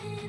you.